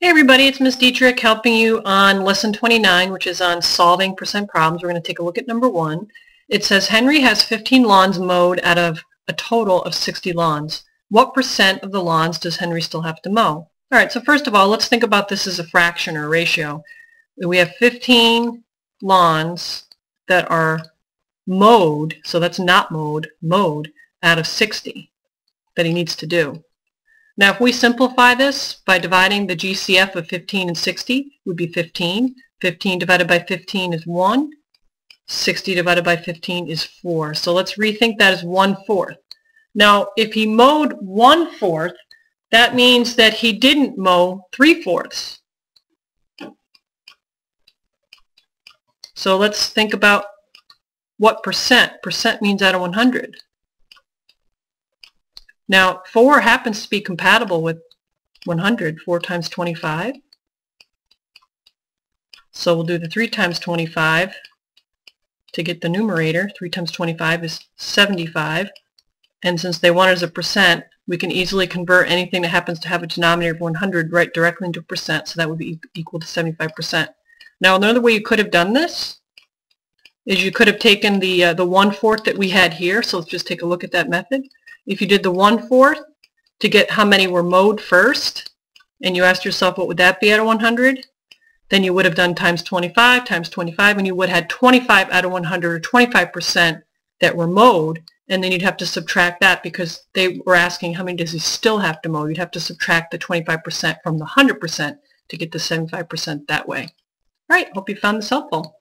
Hey everybody, it's Ms. Detrick helping you on lesson 29, which is on solving percent problems. We're going to take a look at number one. It says Henry has 15 lawns mowed out of a total of 60 lawns. What percent of the lawns does Henry still have to mow? All right, so first of all, let's think about this as a fraction or a ratio. We have 15 lawns that are mowed, so that's not mowed, mowed out of 60 that he needs to do. Now if we simplify this by dividing the GCF of 15 and 60 would be 15. 15 divided by 15 is 1. 60 divided by 15 is 4. So let's rethink that as 1 fourth. Now if he mowed 1 fourth, that means that he didn't mow 3 fourths. So let's think about what percent. Percent means out of 100. Now, 4 happens to be compatible with 100, 4 times 25. So we'll do the 3 times 25 to get the numerator. 3 times 25 is 75. And since they want it as a percent, we can easily convert anything that happens to have a denominator of 100 right directly into a percent, so that would be equal to 75%. Now, another way you could have done this is you could have taken the, uh, the 1 fourth that we had here, so let's just take a look at that method. If you did the one-fourth to get how many were mowed first, and you asked yourself what would that be out of 100, then you would have done times 25 times 25, and you would have had 25 out of 100, or 25% that were mowed, and then you'd have to subtract that because they were asking how many does he still have to mow. You'd have to subtract the 25% from the 100% to get the 75% that way. All right, hope you found this helpful.